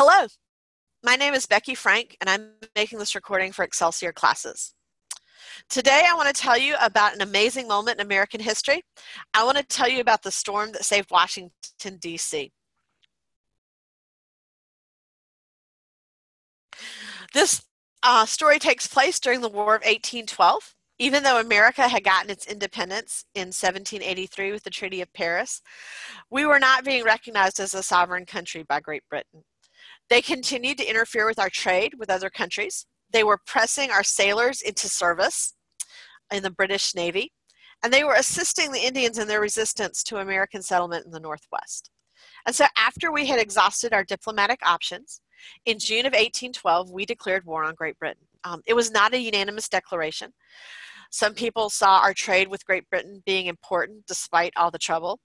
Hello, my name is Becky Frank, and I'm making this recording for Excelsior classes. Today, I want to tell you about an amazing moment in American history. I want to tell you about the storm that saved Washington, D.C. This uh, story takes place during the War of 1812. Even though America had gotten its independence in 1783 with the Treaty of Paris, we were not being recognized as a sovereign country by Great Britain. They continued to interfere with our trade with other countries. They were pressing our sailors into service in the British Navy, and they were assisting the Indians in their resistance to American settlement in the Northwest. And so, after we had exhausted our diplomatic options, in June of 1812, we declared war on Great Britain. Um, it was not a unanimous declaration. Some people saw our trade with Great Britain being important despite all the trouble.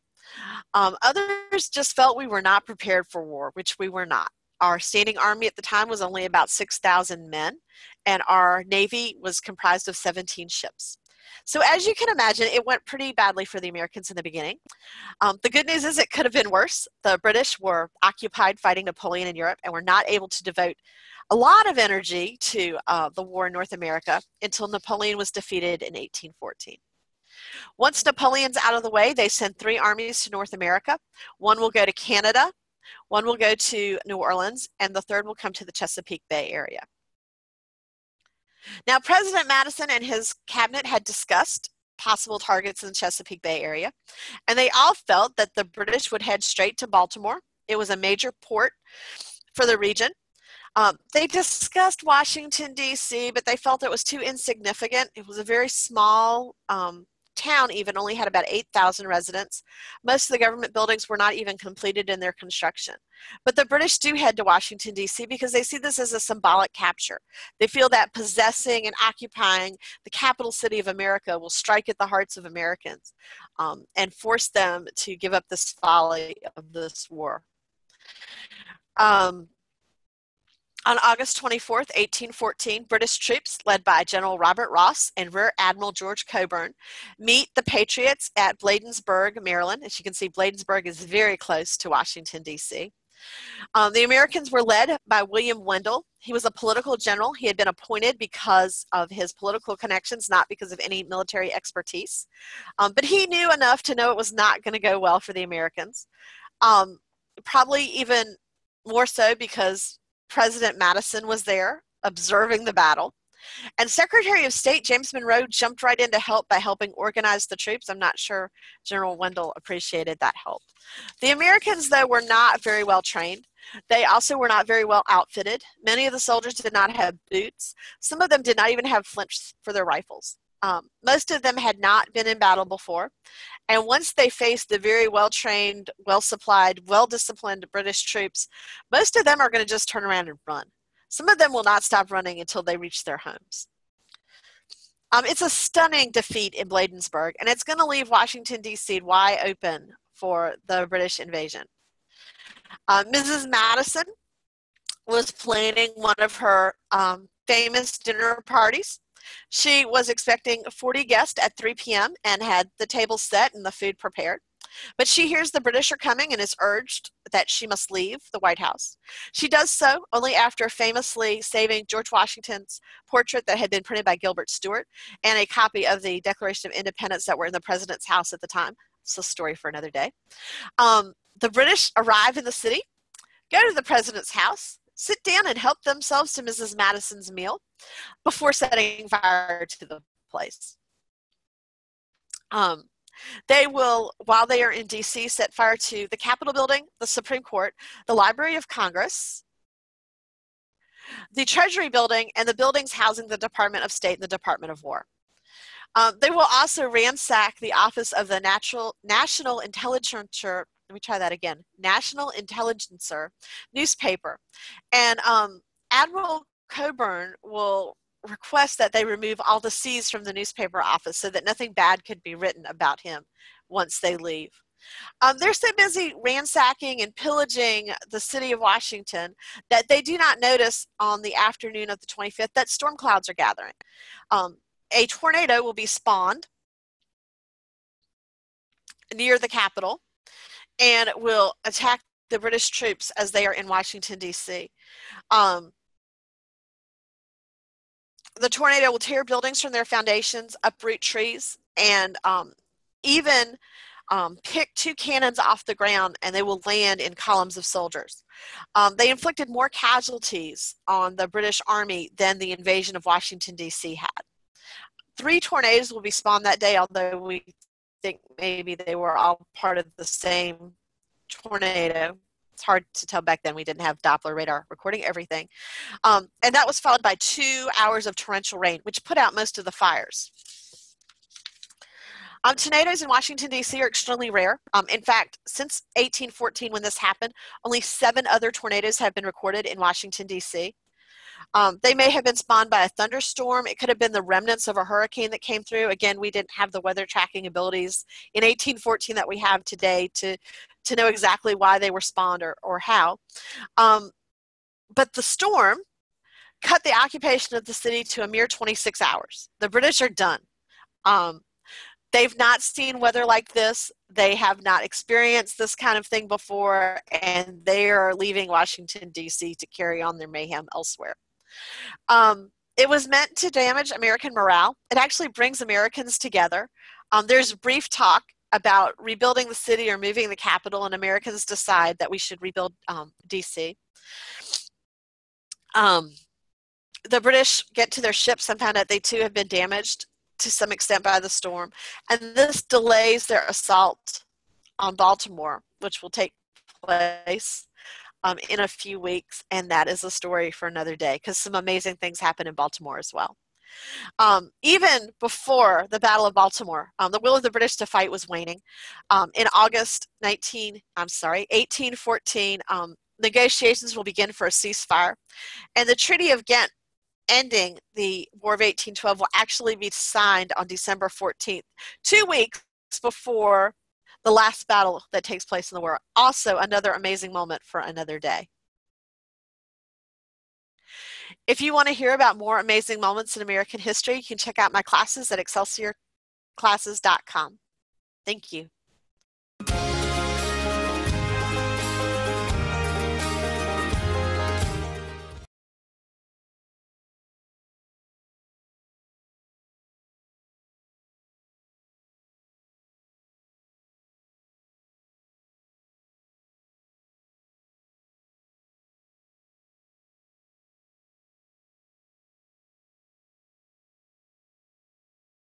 Um, others just felt we were not prepared for war, which we were not. Our standing army at the time was only about 6,000 men, and our navy was comprised of 17 ships. So, as you can imagine, it went pretty badly for the Americans in the beginning. Um, the good news is it could have been worse. The British were occupied fighting Napoleon in Europe and were not able to devote a lot of energy to uh, the war in North America until Napoleon was defeated in 1814. Once Napoleon's out of the way, they send three armies to North America. One will go to Canada, one will go to New Orleans, and the third will come to the Chesapeake Bay area. Now, President Madison and his cabinet had discussed possible targets in the Chesapeake Bay area, and they all felt that the British would head straight to Baltimore. It was a major port for the region. Um, they discussed Washington, D.C., but they felt it was too insignificant. It was a very small um, town even only had about 8,000 residents. Most of the government buildings were not even completed in their construction. But the British do head to Washington, D.C. because they see this as a symbolic capture. They feel that possessing and occupying the capital city of America will strike at the hearts of Americans um, and force them to give up this folly of this war. Um, on August 24, 1814, British troops led by General Robert Ross and Rear Admiral George Cockburn meet the Patriots at Bladensburg, Maryland. As you can see, Bladensburg is very close to Washington, D.C. Um, the Americans were led by William Wendell. He was a political general. He had been appointed because of his political connections, not because of any military expertise. Um, but he knew enough to know it was not going to go well for the Americans. Um, probably even more so because President Madison was there observing the battle. And Secretary of State James Monroe jumped right in to help by helping organize the troops. I'm not sure General Wendell appreciated that help. The Americans, though, were not very well trained. They also were not very well outfitted. Many of the soldiers did not have boots. Some of them did not even have flints for their rifles. Um, most of them had not been in battle before. And once they faced the very well trained, well supplied, well disciplined British troops, most of them are going to just turn around and run. Some of them will not stop running until they reach their homes. Um, it's a stunning defeat in Bladensburg, and it's going to leave Washington, D.C. wide open for the British invasion. Uh, Mrs. Madison was planning one of her um, famous dinner parties she was expecting 40 guests at 3 p.m. and had the table set and the food prepared. But she hears the British are coming and is urged that she must leave the White House. She does so only after famously saving George Washington's portrait that had been printed by Gilbert Stuart and a copy of the Declaration of Independence that were in the president's house at the time. It's a story for another day. Um, the British arrive in the city, go to the president's house, sit down and help themselves to Mrs. Madison's meal before setting fire to the place. Um, they will, while they are in DC, set fire to the Capitol building, the Supreme Court, the Library of Congress, the Treasury building, and the buildings housing the Department of State and the Department of War. Um, they will also ransack the office of the Natural, National Intelligencer let me try that again. National intelligencer newspaper. And um, admiral Cockburn will request that they remove all the c's from the newspaper office so that nothing bad could be written about him once they leave. Um, they're so busy ransacking and pillaging the city of Washington that they do not notice on the afternoon of the 25th that storm clouds are gathering. Um, a tornado will be spawned near the Capitol and will attack the British troops as they are in Washington, D.C. Um, the tornado will tear buildings from their foundations, uproot trees, and um, even um, pick two cannons off the ground and they will land in columns of soldiers. Um, they inflicted more casualties on the British Army than the invasion of Washington, D.C. had. Three tornadoes will be spawned that day, although we think maybe they were all part of the same tornado. It's hard to tell back then. We didn't have Doppler radar recording everything. Um, and that was followed by two hours of torrential rain, which put out most of the fires. Um, tornadoes in Washington, D.C. are extremely rare. Um, in fact, since 1814, when this happened, only seven other tornadoes have been recorded in Washington, D.C. Um, they may have been spawned by a thunderstorm. It could have been the remnants of a hurricane that came through. Again, we didn't have the weather tracking abilities in 1814 that we have today to, to know exactly why they were spawned or, or how. Um, but the storm cut the occupation of the city to a mere 26 hours. The British are done. Um, they've not seen weather like this. They have not experienced this kind of thing before, and they are leaving Washington, D.C. to carry on their mayhem elsewhere. Um, it was meant to damage American morale. It actually brings Americans together. Um, there's brief talk about rebuilding the city or moving the capital, and Americans decide that we should rebuild um, DC. Um, the British get to their ships and find out they too have been damaged to some extent by the storm, and this delays their assault on Baltimore, which will take place um, in a few weeks, and that is a story for another day because some amazing things happen in Baltimore as well. Um, even before the Battle of Baltimore, um, the will of the British to fight was waning. Um, in August 19, I'm sorry, 1814, um, negotiations will begin for a ceasefire, and the Treaty of Ghent ending the War of 1812 will actually be signed on December 14th, two weeks before the last battle that takes place in the war. Also, another amazing moment for another day. If you want to hear about more amazing moments in American history, you can check out my classes at excelsiorclasses.com. Thank you.